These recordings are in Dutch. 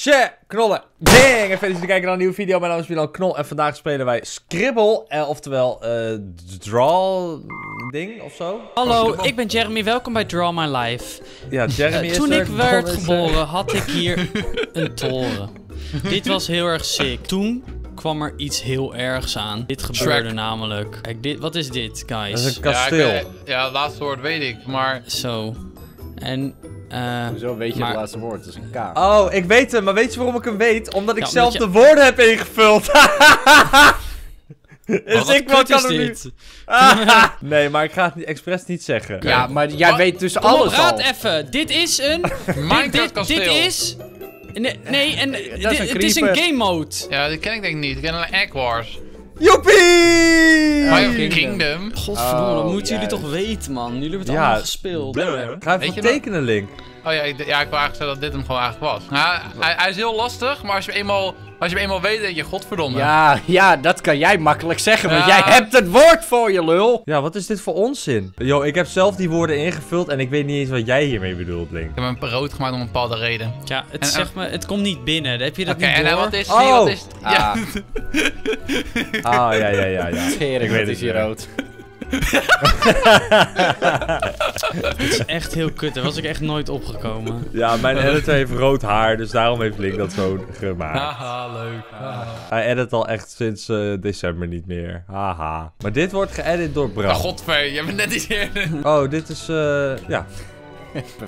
Shit, knollen. Ding! En verder te kijken naar een nieuwe video. Mijn naam is Milan Knol en vandaag spelen wij Scribble. Eh, oftewel, eh, draw ding of zo. Hallo, ik ben Jeremy. Welkom bij Draw My Life. Ja, Jeremy is Toen er, ik werd er. geboren, had ik hier een toren. Dit was heel erg sick. Toen kwam er iets heel ergs aan. Dit gebeurde Shrek. namelijk. Kijk, dit, wat is dit, Dat is guys? een kasteel. Ja, ik, eh, ja, het laatste woord weet ik, maar... Zo. En, eh... Hoezo weet je Maar- het laatste woord? Dat is een K. Oh, ik weet hem, maar weet je waarom ik hem weet? Omdat ik Ja, zelf omdat de woorden heb ingevuld. dus Oh, wat ik is kan nu... dit? nee, maar ik ga het niet, expres niet zeggen. Ja, maar jij Wat? weet dus Kom op, alles raad al. even. Dit is een... dit, Minecraft dit, kasteel. dit is... Nee, nee en, is dit- een het is een game mode. Ja, die ken ik denk ik niet. Ik ken alleen Egg Wars. Joepie! Fire Kingdom. Kingdom. Godverdomme, dat Oh, moeten jullie toch weten, man. Jullie hebben het Ja. allemaal gespeeld. Ga even tekenen, Link. Oh ja, ik, ja, ik wil eigenlijk zeggen dat dit hem gewoon eigenlijk was. Nou, hij, hij is heel lastig, maar als je eenmaal, als je hem eenmaal weet, denk je, godverdomme. Ja, ja, dat kan jij makkelijk zeggen, want Ja. jij hebt het woord voor je, lul. Ja, wat is dit voor onzin? Yo, ik heb zelf die woorden ingevuld en ik weet niet eens wat jij hiermee bedoelt, Link. Ik heb hem rood gemaakt om een bepaalde reden. Ja, het, En- zeg maar, het komt niet binnen. Heb je dat Oké, niet en dan wat is die? Oh. Wat is Ja. Ah, Ah, ja, ja, ja, ja. Ik weet het is hier rood. Het is echt heel kut. Daar was ik echt nooit opgekomen. Ja, mijn editor heeft rood haar, dus daarom heeft Link dat zo gemaakt. Haha, leuk. Haha. Hij edit al echt sinds eh, december niet meer. Haha. Maar dit wordt geëdit door Ah, Bram. godver, jij bent net iets eerder. Oh, dit is, eh, ja.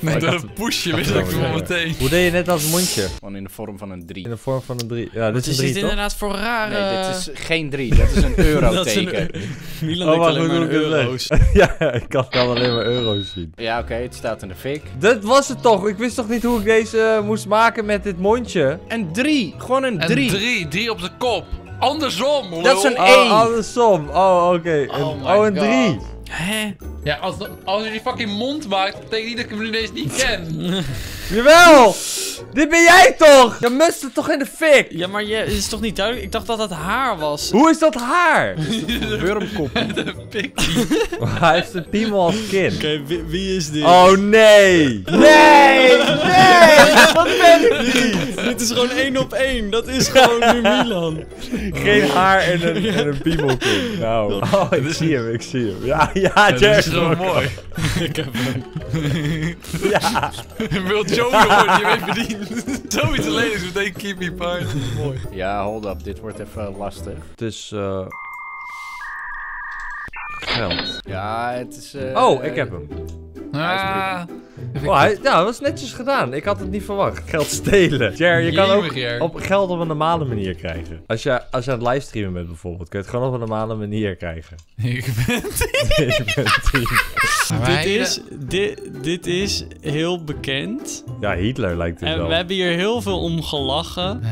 Nee, door dacht- een pushje wist ik Oh, wel meteen. Hoe deed je net dat mondje? Gewoon in de vorm van een 3. In de vorm van een drie. Ja, dit is is een dit drie, toch? inderdaad voor rare... Nee, dit is geen 3, dat is een euroteken. Milan Oh, alleen hoe maar euro's. ja, ik kan kan alleen maar euro's zien. Ja, oké, het staat in de fik. Dit was het toch? Ik wist toch niet hoe ik deze eh, moest maken met dit mondje? Een 3, gewoon een En 3. drie, drie op zijn kop. Andersom, lul. Dat is een- Oh, Eén. andersom. Oh, oké. Een- Oh Oh, een God. drie. Hè? Ja, als, als je die fucking mond maakt, betekent niet dat ik hem ineens niet ken. Jawel! Dit ben jij toch? Je must het toch in de fik? Ja, maar je, het is toch niet duidelijk? Ik dacht dat het haar was. Hoe is dat haar? Wurmkop. Hij heeft een piemel als kin. Oké, wie, wie is dit? Oh nee! Nee! Nee! Wat ben ik niet? Dit is gewoon één op één. Dat is gewoon nu Milan. Geen haar en een, en een. Nou. Oh, ik zie hem, ik zie hem. Ja, ja, Ja, dat is zo mooi. ik heb hem. Ja. Joe worden, je weet bediend. Zoiets alleen is meteen keep me part. Mooi. Ja, hold up, dit wordt even lastig. Het is, eh... Geld. Ja, het is... eh, Oh, ik heb hem. Ah, Oh, hij, ja, dat was netjes gedaan. Ik had het niet verwacht. Geld stelen. Jer, je kan ook op geld op een normale manier krijgen. Als je, als je aan het livestreamen bent bijvoorbeeld, kun je het gewoon op een normale manier krijgen. ik ben ik ben tien. Dit is, dit, dit is heel bekend. Ja, Hitler lijkt het En wel. we hebben hier heel veel om gelachen.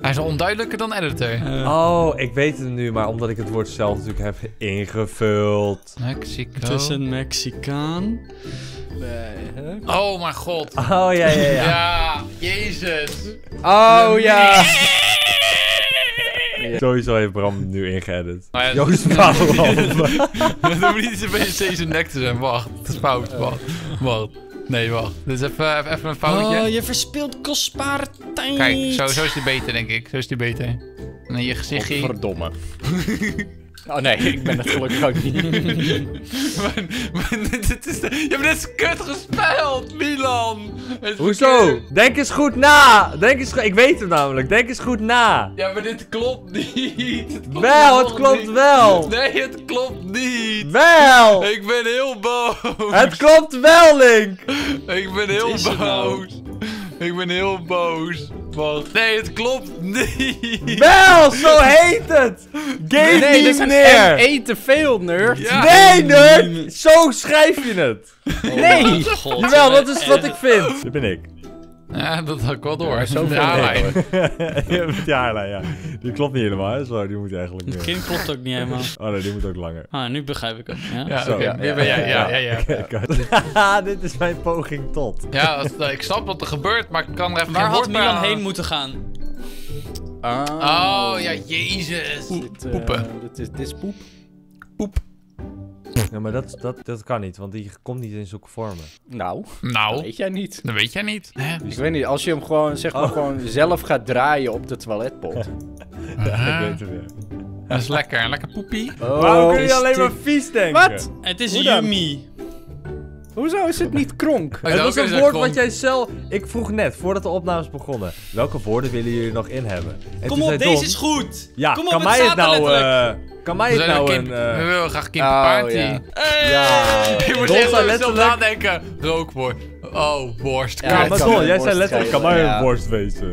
Hij is onduidelijker dan editor. Eh, Oh, ik weet het nu, maar omdat ik het woord zelf natuurlijk heb ingevuld. Mexico. het is een Mexicaan. Oh mijn god. Oh, ja, ja, ja. Ja, jezus. Oh ja! Sowieso heeft Bram nu ingeëdit. Nou ja, Joost waarom? Dat hoeft niet een beetje zijn nek te zijn. Wacht, het is fout. Wacht, wacht. Nee, wacht. Dit is even, even, even een foutje. Oh, je verspilt kostbare tijd. Kijk, zo, zo is die beter, denk ik. Zo is die beter. Nee, je gezichtje. Verdomme. Oh nee, ik ben het gelukkig ook niet. Maar- maar dit is de- Je hebt net kut gespeeld, Milan. Hoezo? Denk eens goed na. Denk eens goed... Ik weet het namelijk. Denk eens goed na. Ja, maar dit klopt niet. Het klopt Wel, het klopt niet. wel. Nee, het klopt niet. Wel! Ik ben heel boos. Het klopt wel, Link! Ik ben heel nou? boos. Ik ben heel boos. Wacht. Nee, het klopt niet. Wel, zo heet het! Game Nee, niet dit is een meer! ME te veel, nerd. Ja. Nee, nerd! Zo schrijf je het! Nee! God, Jawel, dat is wat ik vind. Dat ben ik. Ja, dat had ik wel door. Ja, Zo zoveel ja, nee, lijn. ja, met die haarlijn, ja. Die klopt niet helemaal, hè? Zo, die moet eigenlijk Het meer. kind klopt ook niet helemaal. Oh nee, die moet ook langer. Ah, nu begrijp ik het. Ja? Ja. Ja, Weer ben jij. Ja, ja, dit is mijn poging tot. Ja, als- eh, ik snap wat er gebeurt, maar ik kan er even Waar geen had Milan halen. heen moeten gaan? Oh, ja, jezus. Dit, eh, Poepen. Dit is, dit is poep. Poep. Ja, maar dat, dat, dat kan niet, want die komt niet in zulke vormen. Nou, Nou, weet jij niet. dat weet jij niet. Hè? Ik weet niet, als je hem gewoon, zeg maar, Oh. gewoon zelf gaat draaien op de toiletpot. Huh? het weer. Dat is lekker. Lekker poepie. Oh, Waarom kun je alleen dit- maar vies denken? Wat? Het is Hoe dan? Hoezo is het niet kronk? Het dat was ook een woord wat jij zelf... Ik vroeg net, voordat de opnames begonnen, welke woorden willen jullie nog in hebben? En Kom op, deze Don, is goed. Ja, Kom op, kan het mij het nou... eh, kan mij We, het nou een een... kind, eh, we willen graag Kim Oh, Party. ja. Hey. ja, Je moet Don echt letterlijk... nadenken. Rookwoord. Oh, worst. Ja, maar kan Don, jij zei letterlijk, kan mij ja. een worst wezen.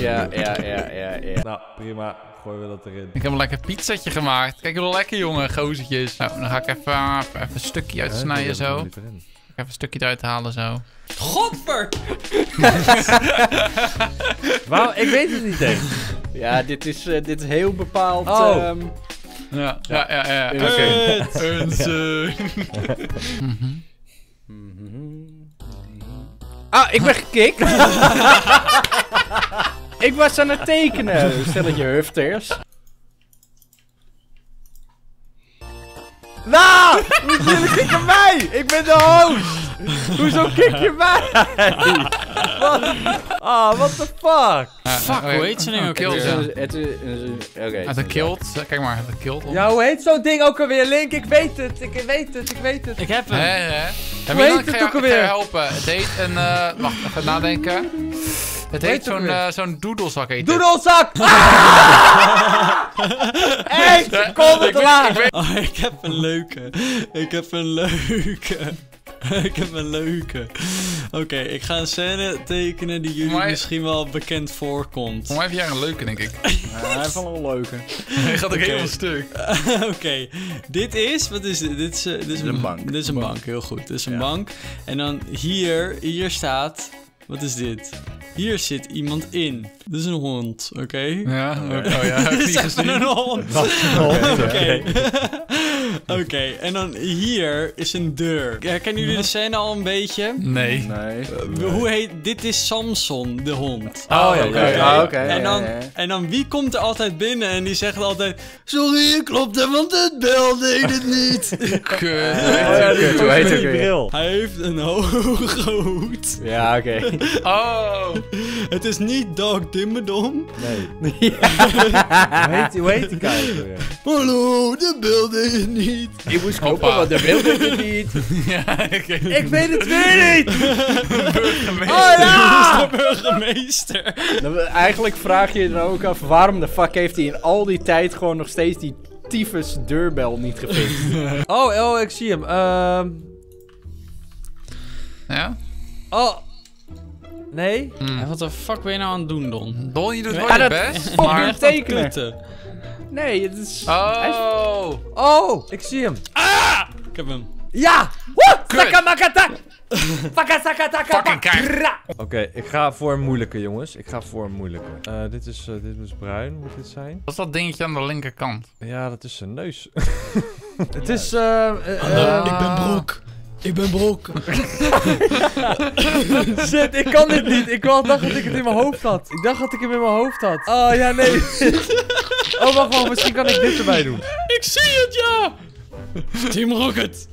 Ja, ja, ja, ja, ja. Nou, prima. Gooien we dat erin. Ik heb een lekker pizzatje gemaakt. Kijk hoe lekker, jongen, gozertjes. Nou, dan ga ik even, even een stukje uitsnijden zo. Huh? Ik ga even een stukje eruit halen zo. Godver. Waarom? Ik weet het niet eens. Ja, dit is, eh, dit is heel bepaald. Oh. ehm, Ja, ja, ja. ja. Oké. Kut. Een zoon. Ah, ik ben gekikt. ik was aan het tekenen. Stelletje hufters. Nou! Jullie kikken mij! Ik ben de host! Hoezo kik je mij? Wat? Ah, what the fuck? Fuck, hoe heet zo'n ding ook alweer? Het is- het is- het is- Oké. Uit een kilt. Kijk maar, een kilt. Ja, hoe heet zo'n ding ook alweer, Link? Ik weet het, ik weet het, ik weet het. Ik heb hem. hè? En Hoe heet ik het ga ook jou- ik ga je alweer? helpen. Het heet een... eh, wacht, even nadenken. Het heet zo'n eh, zo'n doedelzak heet. Doedelzak! Hey, kom het klaar! Oh, ik heb een leuke. Ik heb een leuke. ik heb een leuke. Oké, ik ga een scène tekenen die jullie Maar- misschien wel bekend voorkomt. Voor mij heb jij een leuke, denk ik. Ja, hij heeft wel een leuke. Hij gaat ook Oké. helemaal stuk. Oké, dit is, wat is dit? Dit is, eh, dit is een bank. Dit is een bank, heel goed. Dit is een Ja. bank. En dan hier, hier staat, wat is dit? Hier zit iemand in. Dit is een hond, oké? Ja, oh ja. Dit is niet echt een hond. Oké. Oké, en dan hier is een deur. Herkennen jullie de scène al een beetje? Nee. Nee. Hoe heet... Dit is Samson, de hond. Oh, ja, oké. Ah, oké. en, dan, en dan wie komt er altijd binnen en die zegt altijd... Sorry, ik klopte, want het bel deed het niet. Kut. Oh, ja, die- hoe heet. Hij heeft een hoge hoed. Ja, oké. Oh. Het is niet Doc Dimmerdom. Nee. Hoe heet, hoe heet die? Hallo, de het niet. Ik moest Hoppa. kopen, want de wilde het niet. Ja. Ik weet het weer niet! Burgemeester. Oh ja! De burgemeester. Dan, eigenlijk vraag je je dan ook af, waarom de fuck heeft hij in al die tijd gewoon nog steeds die tyfus deurbel niet gefixt? Oh, oh, ik zie hem. Ehm Ja? oh. Nee? En wat de fuck ben je nou aan het doen, Don? Don, je doet wel Ja, je dat- best, maar... tekenen. Nee, het is... Oh. Oh, ik zie hem. Ik heb hem. Ja! Sakamakata! Pakasakataka! Fucking kijk. Oké, ik ga voor een moeilijke, jongens. Ik ga voor een moeilijke. Eh, dit, is, eh, dit is bruin, moet dit zijn? Wat is dat dingetje aan de linkerkant? Ja, dat is zijn neus. het is... eh eh, Hallo, eh, ik ben Broek. Ik ben Broek. Shit, ik kan dit niet. Ik dacht dat ik het in mijn hoofd had. Ik dacht dat ik hem in mijn hoofd had. Oh, ja, nee. oh, wacht, wacht. Misschien kan ik dit erbij doen. Ik zie het, ja! Team Rocket.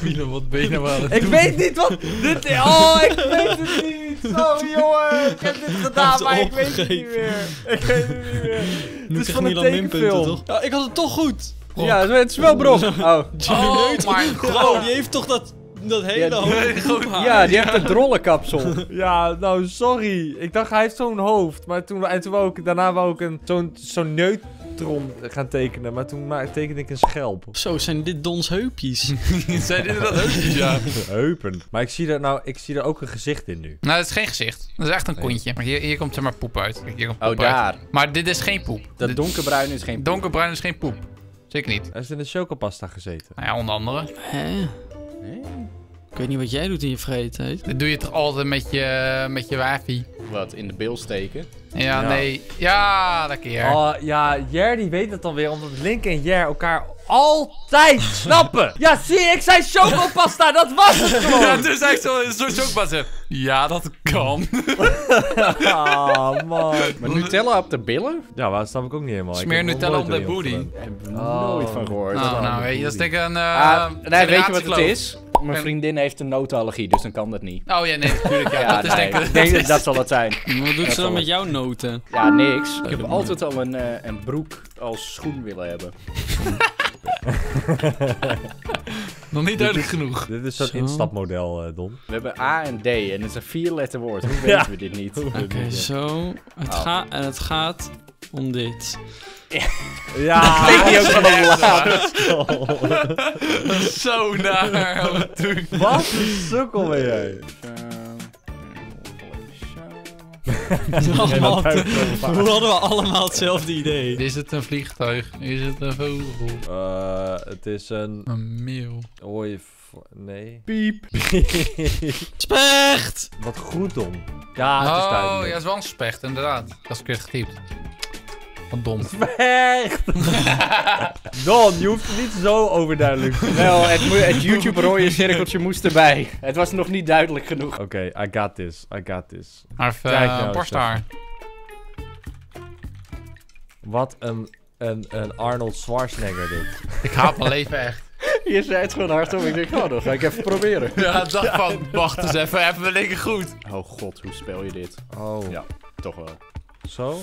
Milan, wat ben je nou aan het Ik weet niet wat dit is. Oh, ik weet het niet. Sorry, jongen. Ik heb dit gedaan, maar ik weet het niet meer. Ik weet het niet meer. Nu Het is van een tekenfilm. toch? Ja, ik had het toch goed. Ja, het is wel Brok. Oh. Oh god. die heeft toch dat, dat hele Ja, hoofd. Ja, die heeft een drollenkapsel. Ja, nou, sorry. Ik dacht, hij heeft zo'n hoofd. Maar toen, en toen wou ik, daarna wou ik een, zo'n zo'n neutron gaan tekenen. Maar toen tekende ik een schelp. Zo, zijn dit Dons heupjes? Zijn dit dat heupjes, ja? Heupen. Maar ik zie er nou, ik zie er ook een gezicht in nu. Nou, dat is geen gezicht. Dat is echt een kontje. Maar hier, hier komt zeg maar poep uit. Kijk, hier komt Oh, poep uit. daar. Maar dit is geen poep. Dat Dit- donkerbruin is geen... donkerbruin is geen poep. Zeker niet. Hij is in de chocopasta gezeten. Nou ja, onder andere. Hè? Ik weet niet wat jij doet in je vreedheid. Dit doe je toch altijd met je, met je wifi? wat in de bil steken. Ja, Ja. nee. Ja, lekker hier. Oh, ja, Jer die weet het dan weer, omdat Link en Jer elkaar altijd snappen. Ja, zie ik zei chocopasta, dat was het Ja, gewoon. toen zei ik zo een soort chocobassen. Ja, dat kan. Ah, man. Maar Nutella op de billen? Ja, dat snap ik ook niet helemaal. Ik Smeer Nutella om de booty. Daar heb ik Oh. nooit van gehoord. Nou, nou, weet je, dat is denk ik een... eh Ah, nee, weet je wat het is? Mijn vriendin heeft een notenallergie, dus dan kan dat niet. Oh ja, nee, natuurlijk. Ja, Ja, dat is nee, denk ik... ik denk dat dat zal het zijn. Wat doet Dat ze dan met jouw noten? Ja, niks. Ik heb altijd al een, eh, een broek als schoen willen hebben. Nog niet duidelijk genoeg. Dit is zo'n Zo. instapmodel, eh, Don. We hebben A en D en het is een vier letter woord. Hoe Ja. weten we dit niet? Oké, zo. Het, Oh. gaat en het gaat om dit. Ja, Weet je ook van een? Zo naar. Wat ik? Wat een sukkel ben jij. Allemaal- Hoe hadden we allemaal hetzelfde idee? Is het een vliegtuig? Is het een vogel? Eh, het is een... Een meeuw. Oei, v- nee. Piep. Specht! Wat goed, Don. Ja, het is Oh, duidelijk. ja, het is wel een specht, inderdaad. Dat is verkeerd getypt. Wat dom. Echt! Don, je hoeft het niet zo overduidelijk te Wel, het, het YouTube rode cirkeltje moest erbij. Het was nog niet duidelijk genoeg. Oké, I got this. I got this. Uh, nou eens borsthaar. Wat een, een, een Arnold Schwarzenegger dit. Ik haat mijn leven echt. Je zei het gewoon hardop. Ik denk, oh, dan ga ik even proberen. Ja, ik dacht van, wacht eens even, even lekker goed. Oh god, hoe speel je dit? Oh, Ja, toch wel. zo?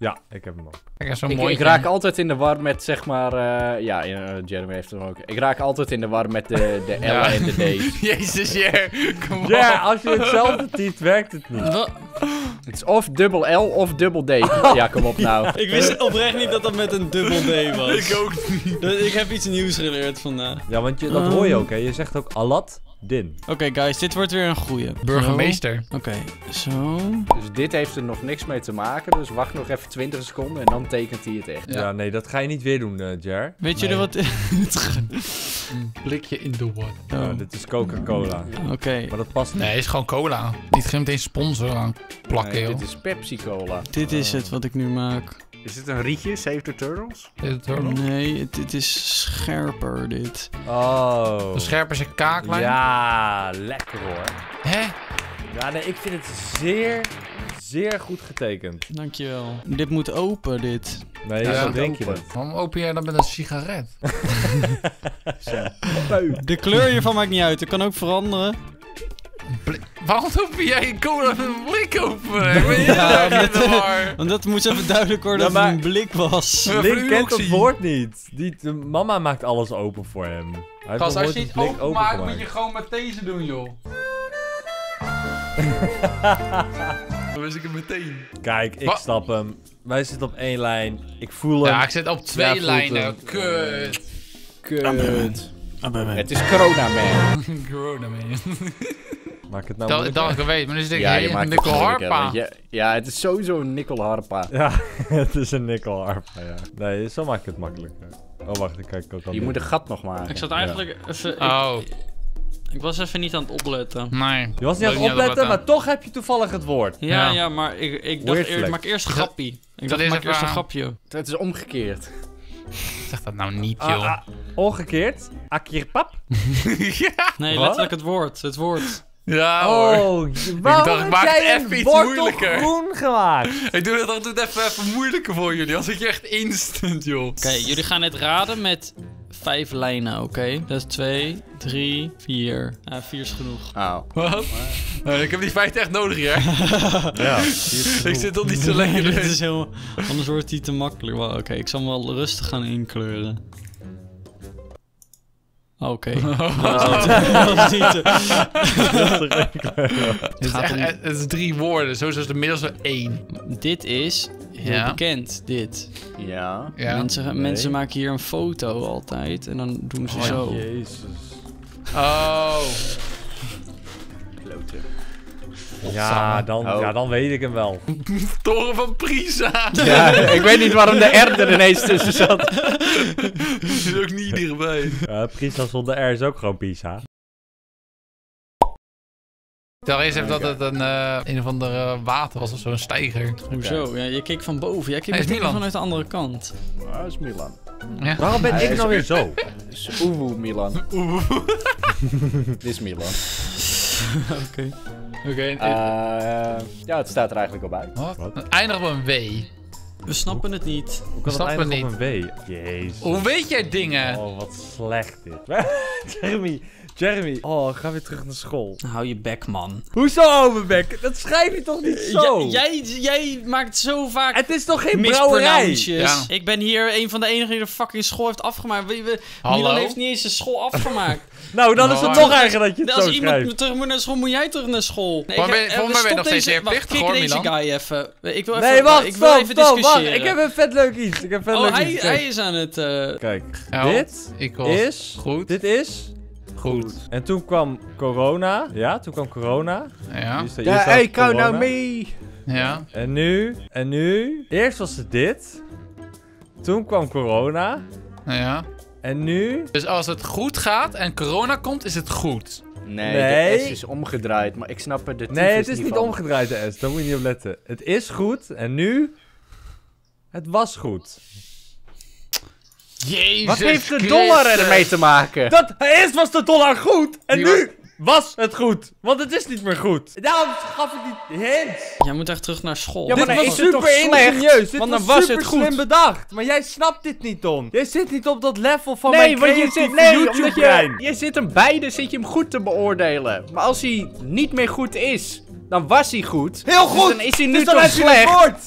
Ja, ik heb hem ook. Ik, mooi. ik raak altijd in de war met, zeg maar... eh, ja, Jeremy heeft hem ook. Ik raak altijd in de war met de, de L Ja. en de D's. Jezus. Kom op. Ja, als je hetzelfde typt, werkt het niet. Het is of dubbel L of dubbel D. Ja, kom op nou. Ik wist oprecht niet dat dat met een dubbel D was. Ik ook niet. Dus ik heb iets nieuws geleerd vandaag. Ja, want je, dat hoor je ook, hè. Je zegt ook Alat Din. Oké, guys, dit wordt weer een goeie. Burgemeester. Oké, zo. Dus dit heeft er nog niks mee te maken. Dus wacht nog even 20 seconden en dan tekent hij het echt. Ja. Ja. nee, dat ga je niet weer doen, eh Jer. Weet jullie Nee. wat... het Een blikje in de water. Oh. Dit is Coca-Cola. Oké, Maar dat past niet. Nee, is gewoon cola. Niet geen meteen sponsor aan plakken, Nee, joh. dit is Pepsi Cola. dit is het wat ik nu maak. Is dit een rietje? Save the Turtles? Is het er nog? Nee, het, het is scherper, dit. Oh. De scherpe zijn kaaklijn. Ja, lekker hoor. Hè? Ja, nee, ik vind het zeer, zeer goed getekend. Dankjewel. Dit moet open, dit. Nee, Ja, zo dat denk je open. het. Waarom open jij dan met een sigaret? De kleur hiervan maakt niet uit. Het kan ook veranderen. Blik- Waarom open jij een cola met een blik open? Ik ben Ja, omdat- de war. Want dat moest even duidelijk worden Ja, dat het een blik was. Link kent dat zien. woord niet. Die, de mama maakt alles open voor hem. Hij Gast, als je het blik openmaakt, moet je gewoon met deze doen, joh. Dan wist ik het meteen. Kijk, ik Wa- snap hem. Wij zitten op één lijn. Ik voel hem. Ja, ik zit op twee Ja, lijnen. hem. Kut. Kut. Het is Corona Man. Corona, man. Maak het nou Dat dat ik weet, maar dan zit ik Ja, je Nickel Harpa. je- Ja, het is sowieso een Nickel Harpa. Ja, het is een nickel harpa, ja. Nee, zo maak ik het makkelijker. Oh, wacht, ik kijk ook al. Je moet een gat nog maken. Ik zat eigenlijk even... Ik, Oh, ik was even niet aan het opletten. nee. Je was niet aan het opletten, maar toch heb je toegvallig het woord. Ja, Ja. ja, maar ik, ik dacht eerst, maak eerst een Dat- grappie. Ik dat dacht, is maak even eerst een grapje. Het is omgekeerd. Zeg dat nou niet, Ah, joh. ah, omgekeerd. Akirpap. ja. Nee, letterlijk het woord. Het woord. Ja, hoor. Oh, waarom dacht, heb maak het jij even een iets moeilijker. groen gemaakt? Ik doe het altijd even, even moeilijker voor jullie. Als ik je echt instant, joh. Oké, jullie gaan het raden met vijf lijnen, oké? Dat is twee, drie, vier. Ja, vier is genoeg. Oh. Wat? Nee, ik heb die feiten echt nodig, hè? Ja. ik zit toch niet zo lekker Dit in. is heel... Anders wordt die te makkelijk. Oké, ik zal hem wel rustig gaan inkleuren. Oké. Dat is niet te- Het het is drie woorden. Zo is de middelste één. Dit is heel Ja. bekend, dit. Ja. Ja. Mensen, mensen maken hier een foto altijd en dan doen ze zo. Jezus. Oh. Kloten. Ja dan, Oh. ja, dan weet ik hem wel. Toren van Pisa. Ja, ik weet niet waarom de R er ineens tussen zat. Die is ook niet dichterbij. Uh, Pisa zonder R is ook gewoon Pisa. Tel eens even dat het een, eh, een of ander eh, water was of zo, een steiger. Hoezo? Ja, je keek van boven. Jij keek meteen Milan. vanuit de andere kant. Ah, dat is Milan. Ja. Waarom ben Hij ik is- nou weer zo? Oewoe Milan. Dit is Milan. Oké. Oké, Eh, ja, het staat er eigenlijk al bij. wat? Het eindigt op een W. We snappen het niet. Hoe kan het Snap het eindigen op een W? Jezus. Hoe weet jij dingen? Oh, wat slecht dit. Jeremy, Jeremy. Oh, ga weer terug naar school. Hou je bek, man. Hoezo hou mijn bek? Dat schrijf je toch niet zo? Jij, jij maakt zo vaak Het is toch geen brouwerij? Ja. Ik ben hier een van de enigen die de fucking school heeft afgemaakt. Milan heeft niet eens de school afgemaakt. Nou, dan is het Nou, toch eigenlijk dat je het Als zo iemand schrijft. terug moet naar school, moet jij terug naar school. Nee, Volgens ik- mij- eh, volgens mij ben je nog steeds hoor, deze Milan. guy even. Ik wil even, Nee, wacht, ik wil stop, even stop, wacht. discussiëren. Ik heb een vet leuk iets. Ik heb een vet Oh, leuk hij, iets. hij is aan het... eh, Kijk. Help. dit is... goed. Dit is... Goed. En toen kwam corona. Ja, toen kwam corona. Ja. Hier staat- hier Ja, hey, nou corona. mee. Ja. En nu, en nu. Eerst was het dit. Toen kwam corona. Ja. En nu. Dus als het goed gaat en corona komt, is het goed. Nee, Nee. de S is omgedraaid, maar ik snap er de Nee, het is niet van. omgedraaid, de S. Daar moet je niet op letten. Het is goed. En nu. Het was goed. Jezus Wat heeft de Christus. dollar ermee te maken? Dat, eerst was de dollar goed. En Die nu was het goed. Want het is niet meer goed. Daarom gaf ik die hints. jij moet echt terug naar school. Ja, maar dit dan was is het toch super slecht? ingenieus. Dit Want was, dan was super het goed. slim bedacht. Maar jij snapt dit niet, Don. Jij zit niet op dat level van Nee, mijn want je zit, nee, omdat YouTube-brein. je, je zit hem beide zit je hem goed te beoordelen. Maar als hij niet meer goed is, dan was hij goed. Heel Dus goed. dan is hij nu dus dan toch slecht.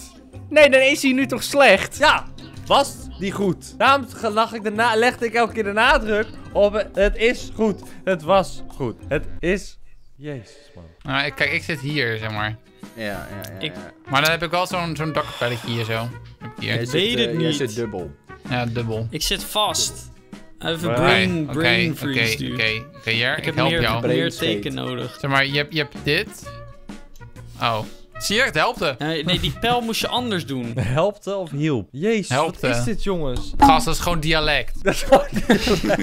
Nee, dan is hij nu toch slecht. Ja, was die goed. Daarom lag ik de na- legde ik elke keer de nadruk op het, het is goed. Het was goed. Het is... Jezus, man. Nou, ik, kijk, ik zit hier, zeg maar. Ja, ja, ja. Ik- Maar dan heb ik wel zo'n zo'n dakpelletje hier zo. Heb ik hier. Jij weet het eh, Jij niet. zit dubbel. Ja, dubbel. Ik zit vast. Even Oké, brain, Oké, brain oké, freeze, oké, oké. Hier, Ik ik, heb help meer, jou. Meer teken nodig. Zeg maar, je hebt, je hebt dit. Oh. Zie je, het helpte. Nee, nee, die pijl moest je anders doen. Helpte of hielp? Jezus, Helpte. wat is dit, jongens? Gast, dat is gewoon dialect. Dat is gewoon...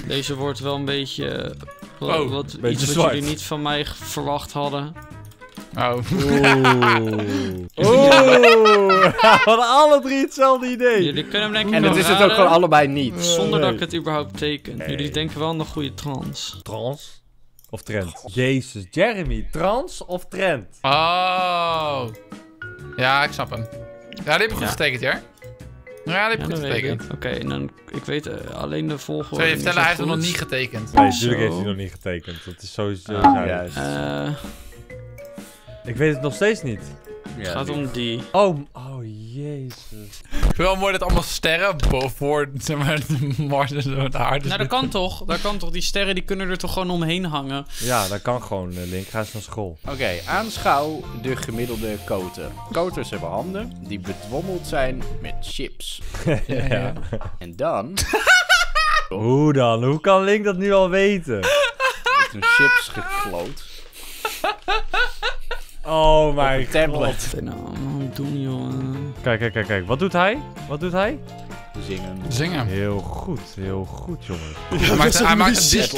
Deze wordt wel een beetje... eh, Wat, Oh, wat, beetje iets wat jullie niet van mij verwacht hadden. Oh. Oeh. We hadden alle drie hetzelfde idee. Jullie kunnen hem denk ik En dat is het ook gewoon allebei niet. Zonder Nee. dat ik het überhaupt teken. Jullie denken wel aan de goede trans. Trans of trend? Jezus, Jeremy, trans of trend? Oh. Ja, ik snap hem. Ja, die heb ik goed Ja. getekend, ja? Ja, die heb ik Ja, goed getekend. Oké, en dan... Ik weet eh, alleen de volgorde. Zou je vertellen, hij heeft hem nog niet getekend. Nee, natuurlijk heeft hij nog niet getekend. Dat is sowieso Ah, juist. Eh, Ik weet het nog steeds niet. Het gaat om die. Oh, oh jezus. Ik vind wel mooi dat allemaal sterren boven voor, zeg maar, de Mars en zo, de aarde. Nou, dat kan toch? Dat kan toch? Die sterren die kunnen er toch gewoon omheen hangen? Ja, dat kan gewoon, eh, Link. Ga eens naar school. Oké, aanschouw de gemiddelde koter. Koters hebben handen die bedwommeld zijn met chips. Ja, ja. En dan Hoe dan? Hoe kan Link dat nu al weten? wordt een chips gekloot. Oh mijn een tablet. Wat nou allemaal doen, jongen? Kijk, kijk, kijk, kijk. Wat doet hij? Wat doet hij? Zingen. Zingen. Heel goed, heel goed, jongen. Hij maakt, hij maakt een Het,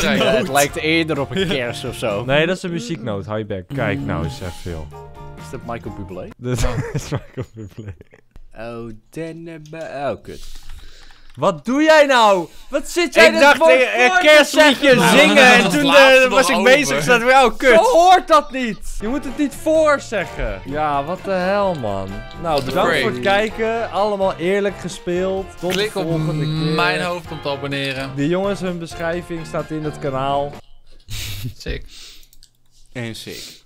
eh, lijkt eerder op een kers of zo. Nee, dat is een muzieknoot. Hou je bek. Kijk, nou is echt veel. Is dat Michael Bublé? Dit is Michael Bublé. Oh, Dennebe... Oh, kut. Wat doe jij nou? Wat zit jij Ik dacht woord een kerstliedje man? zingen en Dat toen eh, was ik bezig. Zat weer, oh, Zo kut. hoort dat niet! Je moet het niet voor zeggen. Ja, wat de hel, man. Nou, bedankt Great. voor het kijken. Allemaal eerlijk gespeeld. Tot Klik de op volgende keer. mijn hoofd om te abonneren. De jongens, hun beschrijving staat in het kanaal. Sick. En sick.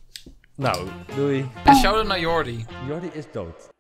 Nou, doei. En shout-out naar Jordi. Jordi is dood.